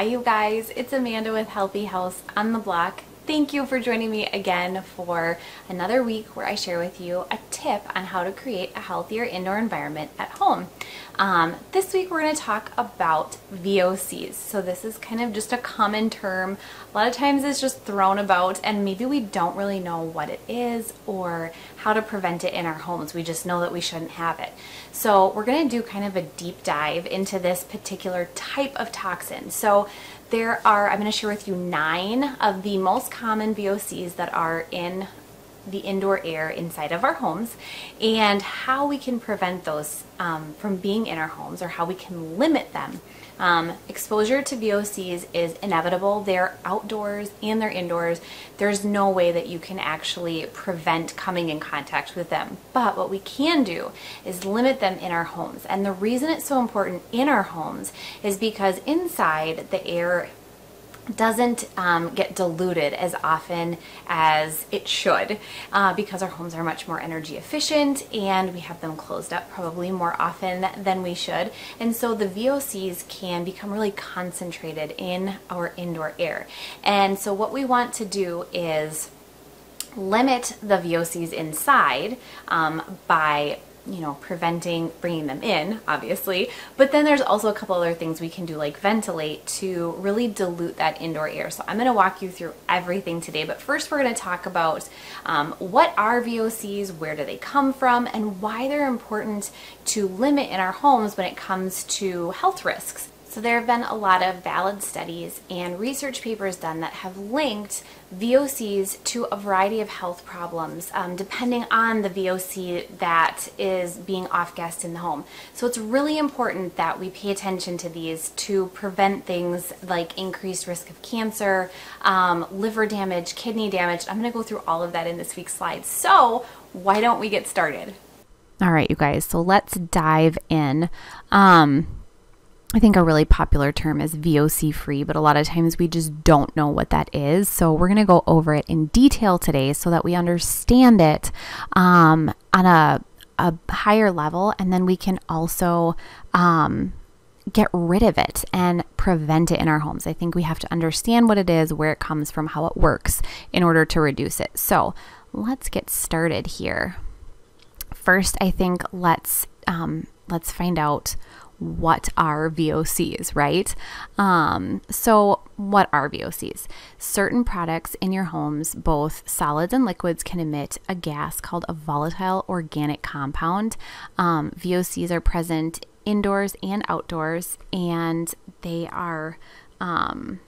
Hi, you guys. It's Amanda with Healthy House on the Block. Thank you for joining me again for another week where I share with you a tip on how to create a healthier indoor environment at home. Um, this week we're going to talk about VOCs. So this is kind of just a common term. A lot of times it's just thrown about and maybe we don't really know what it is or how to prevent it in our homes. We just know that we shouldn't have it. So we're going to do kind of a deep dive into this particular type of toxin. So there are, I'm going to share with you nine of the most common VOCs that are in the indoor air inside of our homes and how we can prevent those um, from being in our homes or how we can limit them. Um, exposure to VOCs is inevitable. They're outdoors and they're indoors. There's no way that you can actually prevent coming in contact with them. But what we can do is limit them in our homes. And the reason it's so important in our homes is because inside the air doesn't um, get diluted as often as it should uh, because our homes are much more energy efficient and we have them closed up probably more often than we should. And so the VOCs can become really concentrated in our indoor air. And so what we want to do is limit the VOCs inside um, by you know, preventing bringing them in, obviously. But then there's also a couple other things we can do, like ventilate, to really dilute that indoor air. So I'm going to walk you through everything today. But first, we're going to talk about um, what are VOCs, where do they come from, and why they're important to limit in our homes when it comes to health risks. So there have been a lot of valid studies and research papers done that have linked VOCs to a variety of health problems um, depending on the VOC that is being off-gassed in the home. So it's really important that we pay attention to these to prevent things like increased risk of cancer, um, liver damage, kidney damage. I'm going to go through all of that in this week's slides. So why don't we get started? All right, you guys. So let's dive in. Um, I think a really popular term is VOC free, but a lot of times we just don't know what that is. So we're going to go over it in detail today so that we understand it um, on a, a higher level. And then we can also um, get rid of it and prevent it in our homes. I think we have to understand what it is, where it comes from, how it works in order to reduce it. So let's get started here. First, I think let's um, let's find out what are VOCs, right? Um, so, what are VOCs? Certain products in your homes, both solids and liquids, can emit a gas called a volatile organic compound. Um, VOCs are present indoors and outdoors, and they are um,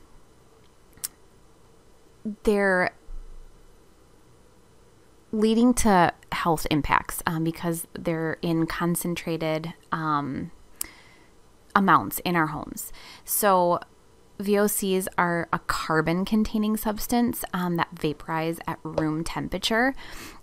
they're leading to health impacts um, because they're in concentrated um, amounts in our homes. So, VOCs are a carbon containing substance um, that vaporize at room temperature.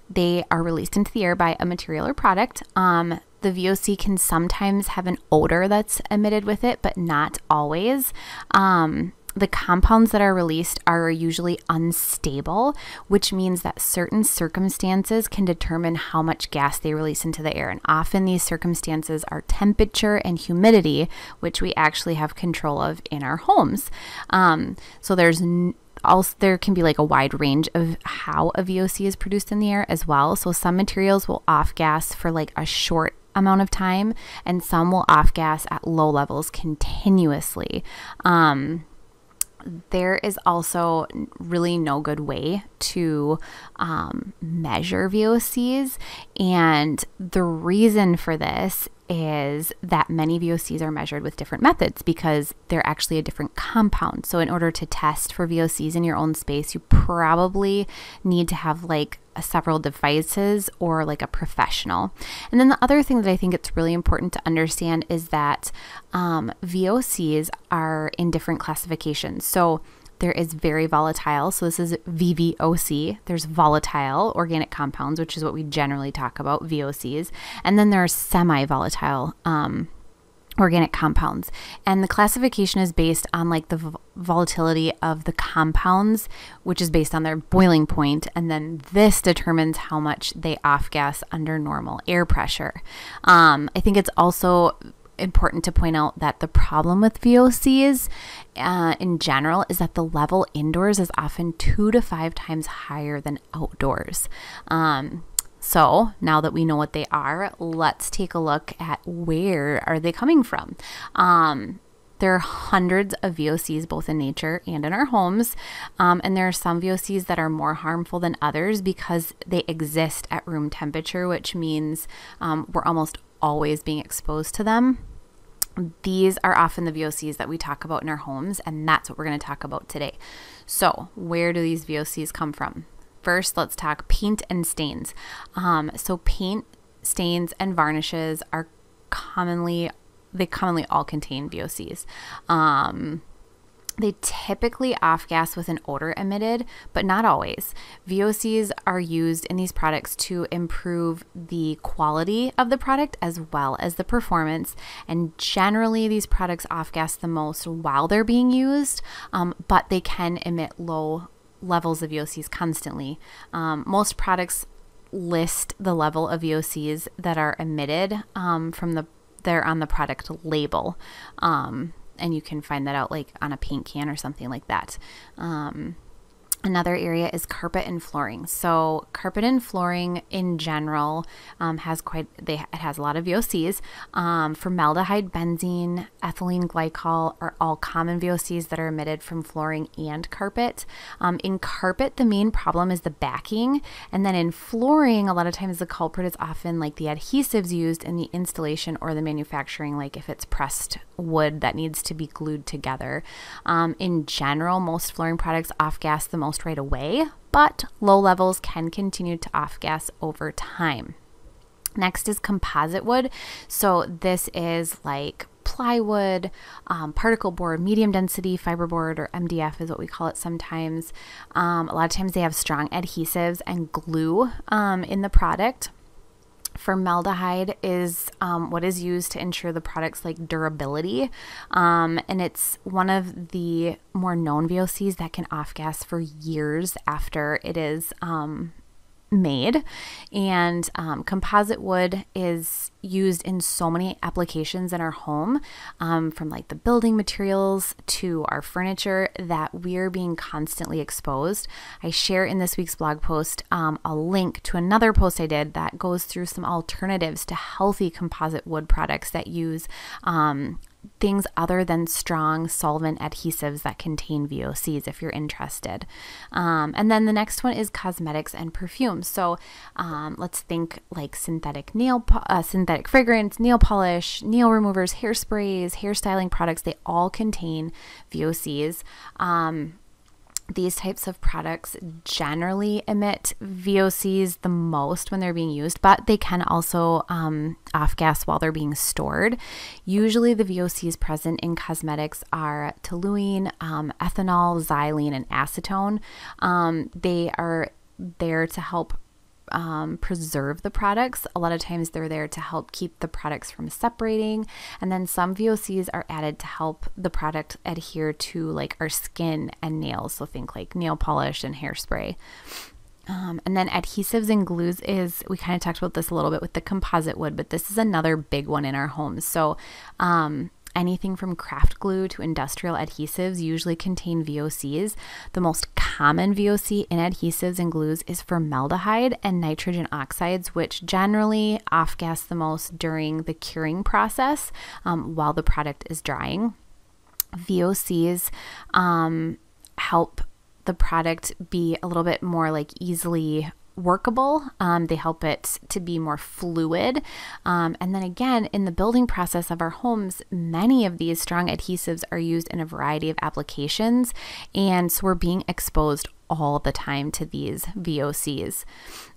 They are released into the air by a material or product. Um, the VOC can sometimes have an odor that's emitted with it, but not always. Um, the compounds that are released are usually unstable, which means that certain circumstances can determine how much gas they release into the air. And often these circumstances are temperature and humidity, which we actually have control of in our homes. Um, so there's n- also there can be like a wide range of how a VOC is produced in the air as well. So some materials will off gas for like a short amount of time, and some will off gas at low levels continuously. Um, there is also really no good way to um, measure VOCs. And the reason for this is that many VOCs are measured with different methods because they're actually a different compound. So, in order to test for VOCs in your own space, you probably need to have like several devices or like a professional. And then the other thing that I think it's really important to understand is that um, VOCs are in different classifications. So, there is very volatile. So this is VVOC. There's volatile organic compounds, which is what we generally talk about, VOCs. And then there are semi volatile um, organic compounds. And the classification is based on like the volatility of the compounds, which is based on their boiling point, and then this determines how much they off gas under normal air pressure. Um, I think it's also important to point out that the problem with VOCs uh, in general is that the level indoors is often two to five times higher than outdoors. Um, so now that we know what they are, let's take a look at where are they coming from. Um, there are hundreds of VOCs both in nature and in our homes. Um, and there are some VOCs that are more harmful than others because they exist at room temperature, which means um, we're almost always being exposed to them. These are often the VOCs that we talk about in our homes, and that's what we're going to talk about today. So, where do these VOCs come from? First, let's talk paint and stains. Um, so, paint, stains, and varnishes are commonly they commonly all contain VOCs. Um, they typically off gas with an odor emitted, but not always. VOCs are used in these products to improve the quality of the product as well as the performance. And generally, these products off gas the most while they're being used, um, but they can emit low levels of VOCs constantly. Um, most products list the level of VOCs that are emitted um, from the they're on the product label. Um, and you can find that out like on a paint can or something like that. Another area is carpet and flooring. So carpet and flooring in general um, has quite they it has a lot of VOCs. Um, formaldehyde, benzene, ethylene glycol are all common VOCs that are emitted from flooring and carpet. Um, in carpet, the main problem is the backing, and then in flooring, a lot of times the culprit is often like the adhesives used in the installation or the manufacturing, like if it's pressed wood that needs to be glued together. Um, in general, most flooring products off gas the most right away, but low levels can continue to off gas over time. Next is composite wood. So this is like plywood, um, particle board, medium density fiberboard, or MDF is what we call it sometimes. Um, a lot of times they have strong adhesives and glue um, in the product. Formaldehyde is um, what is used to ensure the product's like durability, um, and it's one of the more known VOCs that can off gas for years after it is um, made. And um, composite wood is used in so many applications in our home, um, from like the building materials to our furniture, that we're being constantly exposed. I share in this week's blog post um, a link to another post I did that goes through some alternatives to healthy composite wood products that use um, things other than strong solvent adhesives that contain VOCs if you're interested. Um, and then the next one is cosmetics and perfumes. So um, let's think like synthetic nail, po- uh, synthetic fragrance, nail polish, nail removers, hairsprays, hairstyling products. They all contain VOCs. Um, these types of products generally emit VOCs the most when they're being used, but they can also um, off gas while they're being stored. Usually, the VOCs present in cosmetics are toluene, um, ethanol, xylene, and acetone. Um, they are there to help um, preserve the products. A lot of times they're there to help keep the products from separating. And then some VOCs are added to help the product adhere to like our skin and nails. So think like nail polish and hairspray. Um, and then adhesives and glues is, we kind of talked about this a little bit with the composite wood, but this is another big one in our homes. So, um, anything from craft glue to industrial adhesives usually contain VOCs. The most common VOC in adhesives and glues is formaldehyde and nitrogen oxides, which generally off gas the most during the curing process um, while the product is drying. VOCs um, help the product be a little bit more like easily workable. Um, they help it to be more fluid. Um, and then again, in the building process of our homes, many of these strong adhesives are used in a variety of applications. And so we're being exposed all the time to these VOCs.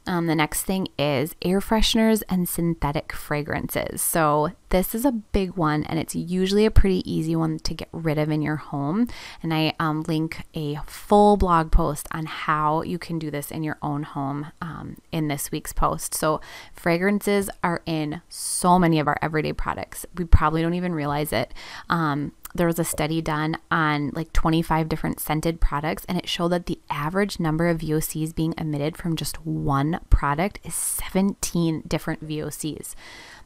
Um, the next thing is air fresheners and synthetic fragrances. So, this is a big one, and it's usually a pretty easy one to get rid of in your home. And I um, link a full blog post on how you can do this in your own home um, in this week's post. So, fragrances are in so many of our everyday products. We probably don't even realize it. Um, there was a study done on like 25 different scented products, and it showed that the average number of VOCs being emitted from just one product is 17 different VOCs.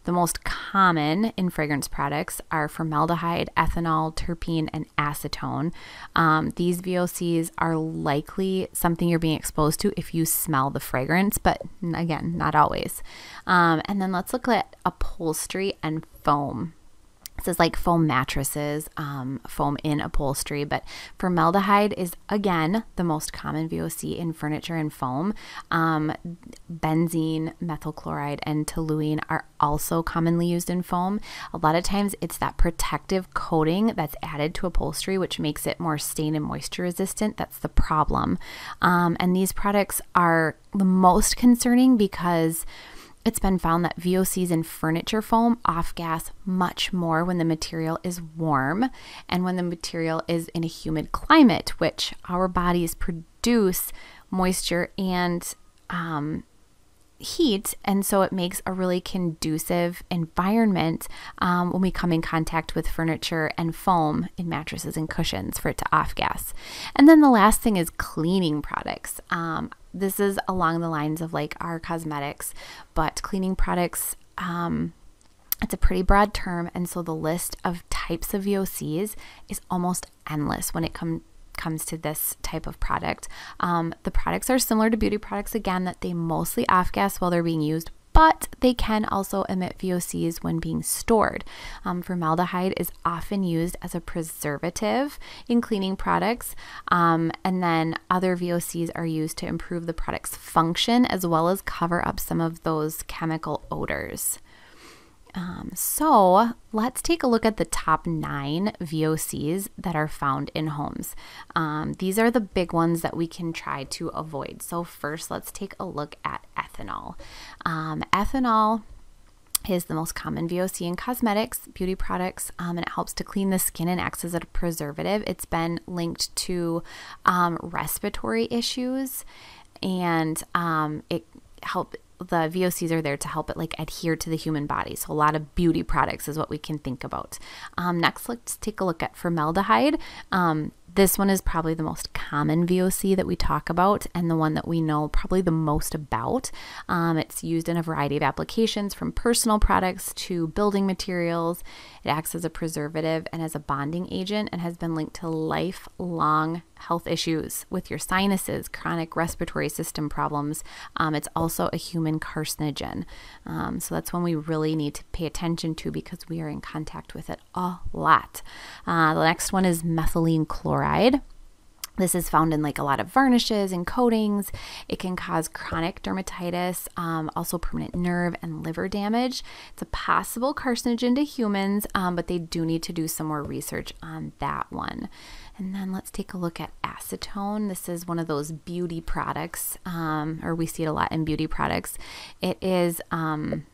The most common in fragrance products are formaldehyde, ethanol, terpene, and acetone. Um, these VOCs are likely something you're being exposed to if you smell the fragrance, but again, not always. Um, and then let's look at upholstery and foam. This is like foam mattresses, um, foam in upholstery, but formaldehyde is again the most common VOC in furniture and foam. Um, benzene, methyl chloride, and toluene are also commonly used in foam. A lot of times it's that protective coating that's added to upholstery, which makes it more stain and moisture resistant. That's the problem. Um, and these products are the most concerning because it's been found that VOCs in furniture foam off gas much more when the material is warm and when the material is in a humid climate, which our bodies produce moisture and um, heat, and so it makes a really conducive environment um, when we come in contact with furniture and foam in mattresses and cushions for it to off gas. And then the last thing is cleaning products. Um, this is along the lines of like our cosmetics, but cleaning products. Um, it's a pretty broad term, and so the list of types of VOCs is almost endless when it comes comes to this type of product. Um, the products are similar to beauty products again, that they mostly off gas while they're being used, but they can also emit VOCs when being stored. Um, formaldehyde is often used as a preservative in cleaning products, um, and then other VOCs are used to improve the product's function as well as cover up some of those chemical odors. Um, so let's take a look at the top nine VOCs that are found in homes. Um, these are the big ones that we can try to avoid. So, first, let's take a look at ethanol. Um, ethanol is the most common VOC in cosmetics, beauty products, um, and it helps to clean the skin and acts as a preservative. It's been linked to um, respiratory issues, and um, it help the VOCs are there to help it like adhere to the human body. So a lot of beauty products is what we can think about. Um, next, let's take a look at formaldehyde. Um, this one is probably the most common VOC that we talk about and the one that we know probably the most about. Um, it's used in a variety of applications from personal products to building materials. It acts as a preservative and as a bonding agent and has been linked to lifelong health issues with your sinuses, chronic respiratory system problems. Um, it's also a human carcinogen. Um, so that's one we really need to pay attention to because we are in contact with it a lot. Uh, the next one is methylene chloride. This is found in like a lot of varnishes and coatings. It can cause chronic dermatitis, um, also permanent nerve and liver damage. It's a possible carcinogen to humans, um, but they do need to do some more research on that one. And then let's take a look at acetone. This is one of those beauty products, um, or we see it a lot in beauty products. It is. Um,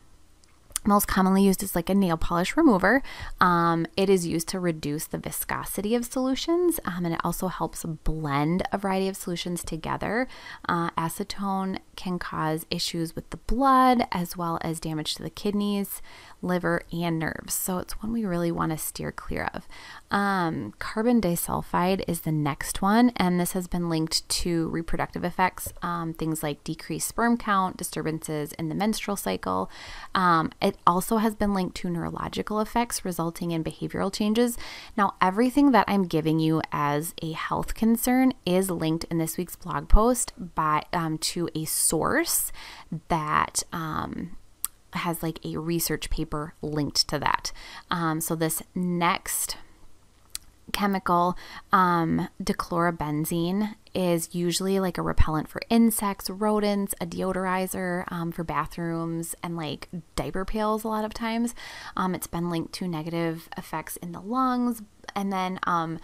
most commonly used as like a nail polish remover. Um, it is used to reduce the viscosity of solutions um, and it also helps blend a variety of solutions together. Uh, acetone can cause issues with the blood as well as damage to the kidneys, liver, and nerves. So it's one we really want to steer clear of. Um, carbon disulfide is the next one, and this has been linked to reproductive effects, um, things like decreased sperm count, disturbances in the menstrual cycle. Um, it also has been linked to neurological effects, resulting in behavioral changes. Now, everything that I'm giving you as a health concern is linked in this week's blog post by um, to a source that um, has like a research paper linked to that. Um, so this next chemical, um, dichlorobenzene, is usually like a repellent for insects, rodents, a deodorizer um, for bathrooms, and like diaper pails a lot of times. Um, it's been linked to negative effects in the lungs, and then um,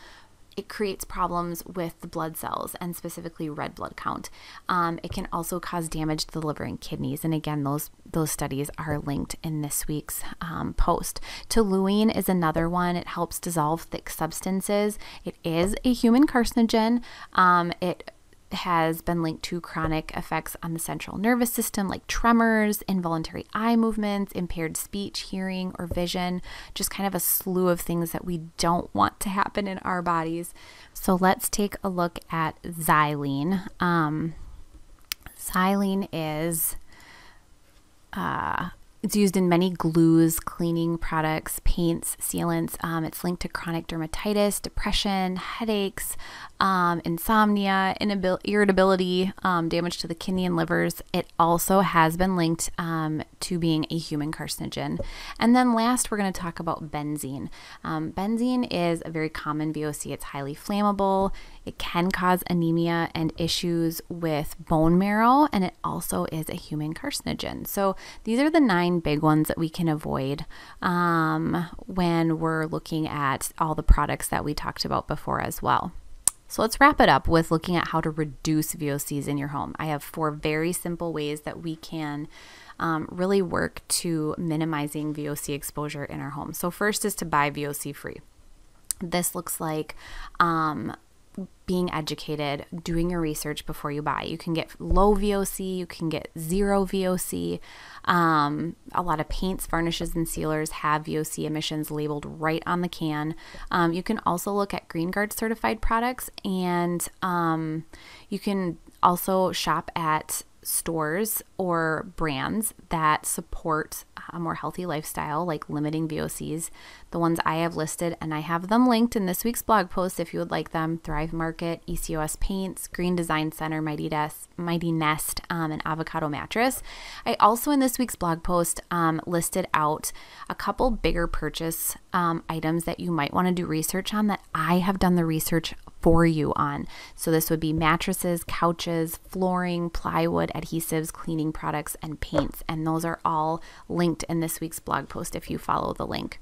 it creates problems with the blood cells and specifically red blood count. Um, it can also cause damage to the liver and kidneys. And again, those those studies are linked in this week's um, post. Toluene is another one. It helps dissolve thick substances. It is a human carcinogen. Um, it has been linked to chronic effects on the central nervous system, like tremors, involuntary eye movements, impaired speech, hearing, or vision, just kind of a slew of things that we don't want to happen in our bodies. So let's take a look at xylene. Um, xylene is uh, it's used in many glues, cleaning products, paints, sealants. Um, it's linked to chronic dermatitis, depression, headaches, um, insomnia, inabil- irritability, um, damage to the kidney and livers. It also has been linked um, to being a human carcinogen. And then last, we're going to talk about benzene. Um, benzene is a very common VOC. It's highly flammable. It can cause anemia and issues with bone marrow, and it also is a human carcinogen. So these are the nine big ones that we can avoid um, when we're looking at all the products that we talked about before as well. So let's wrap it up with looking at how to reduce VOCs in your home. I have four very simple ways that we can um, really work to minimizing VOC exposure in our home. So, first is to buy VOC free. This looks like um, being educated, doing your research before you buy. You can get low VOC, you can get zero VOC. Um, a lot of paints, varnishes, and sealers have VOC emissions labeled right on the can. Um, you can also look at Green Guard certified products, and um, you can also shop at stores or brands that support a more healthy lifestyle, like limiting VOCs. The ones I have listed, and I have them linked in this week's blog post if you would like them Thrive Market, ECOS Paints, Green Design Center, Mighty, Des- Mighty Nest, um, and Avocado Mattress. I also, in this week's blog post, um, listed out a couple bigger purchase um, items that you might want to do research on that I have done the research for you on. So, this would be mattresses, couches, flooring, plywood, adhesives, cleaning products, and paints. And those are all linked in this week's blog post if you follow the link.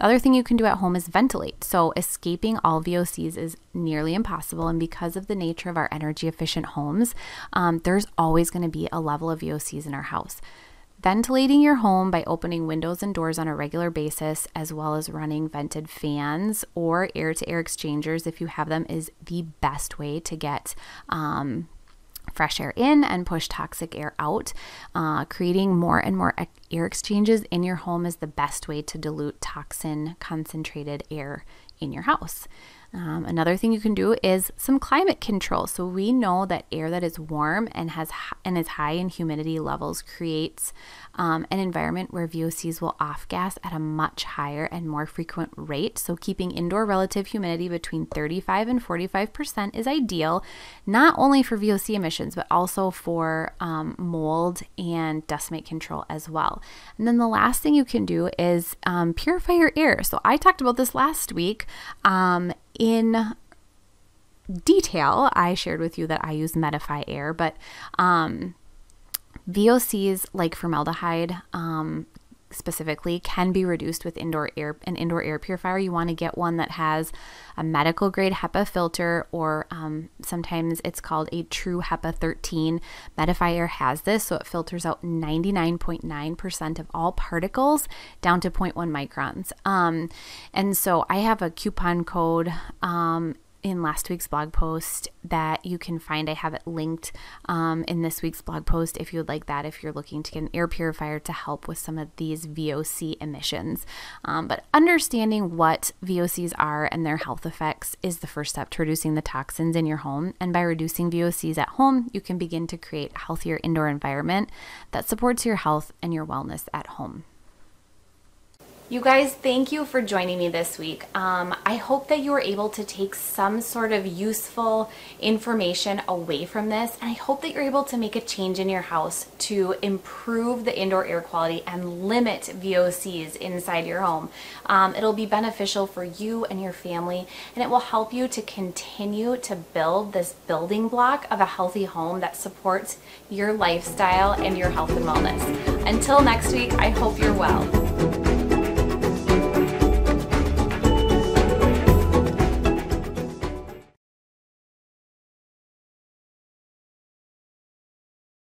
The other thing you can do at home is ventilate. So, escaping all VOCs is nearly impossible. And because of the nature of our energy efficient homes, um, there's always going to be a level of VOCs in our house. Ventilating your home by opening windows and doors on a regular basis, as well as running vented fans or air to air exchangers if you have them, is the best way to get. Um, fresh air in and push toxic air out. Uh, creating more and more air exchanges in your home is the best way to dilute toxin concentrated air in your house. Um, another thing you can do is some climate control. So we know that air that is warm and has and is high in humidity levels creates um, an environment where VOCs will off gas at a much higher and more frequent rate. So keeping indoor relative humidity between 35 and 45 percent is ideal, not only for VOC emissions but also for um, mold and dust mite control as well. And then the last thing you can do is um, purify your air. So I talked about this last week um, in detail, I shared with you that I use Medify Air, but um, VOCs like formaldehyde um, specifically can be reduced with indoor air an indoor air purifier. You want to get one that has a medical grade HEPA filter or um, sometimes it's called a true HEPA 13 Medify Air has this so it filters out 99.9% of all particles down to 0.1 microns. Um, and so I have a coupon code um, in last week's blog post that you can find. I have it linked um, in this week's blog post if you would like that, if you're looking to get an air purifier to help with some of these VOC emissions. Um, but understanding what VOCs are and their health effects is the first step to reducing the toxins in your home. And by reducing VOCs at home, you can begin to create a healthier indoor environment that supports your health and your wellness at home. You guys, thank you for joining me this week. Um, I hope that you were able to take some sort of useful information away from this, and I hope that you're able to make a change in your house to improve the indoor air quality and limit VOCs inside your home. Um, it'll be beneficial for you and your family, and it will help you to continue to build this building block of a healthy home that supports your lifestyle and your health and wellness. Until next week, I hope you're well.